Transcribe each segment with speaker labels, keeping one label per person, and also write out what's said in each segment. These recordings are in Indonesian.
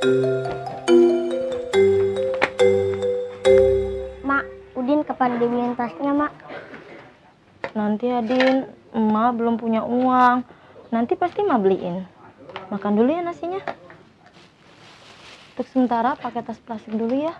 Speaker 1: Mak, Udin kapan dibeliin tasnya, Mak? Nanti, Adin. Ma belum punya uang. Nanti pasti Ma beliin. Makan dulu ya nasinya. Untuk sementara pakai tas plastik dulu ya.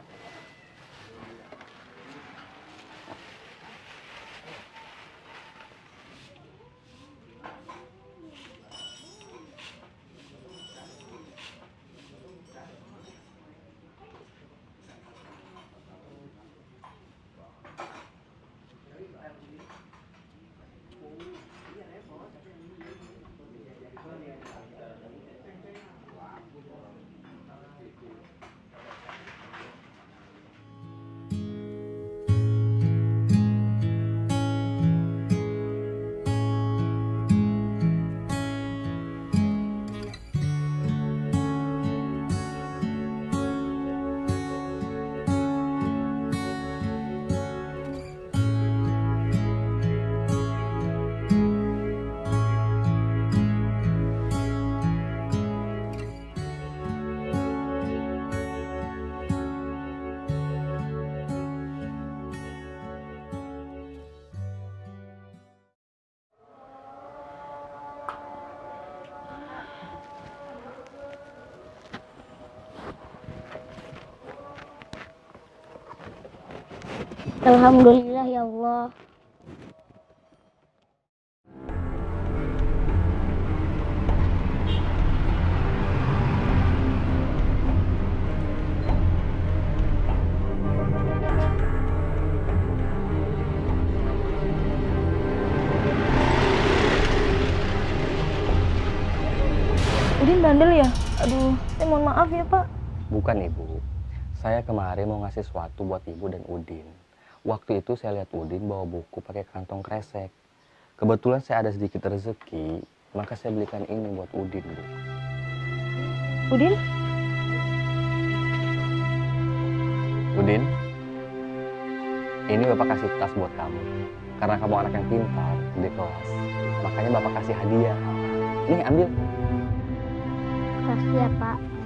Speaker 2: Alhamdulillah ya Allah.
Speaker 1: Udin bandel ya aduh saya mohon maaf ya pak
Speaker 3: Bukan ibu, saya kemarin mau ngasih sesuatu buat ibu dan Udin. Waktu itu saya lihat Udin bawa buku pakai kantong kresek. Kebetulan saya ada sedikit rezeki, maka saya belikan ini buat Udin. Bu.
Speaker 1: Udin
Speaker 3: Udin, ini bapak kasih tas buat kamu. Karena kamu anak yang pintar di kelas, makanya bapak kasih hadiah. Nih ambil.
Speaker 2: Makasih ya Pak.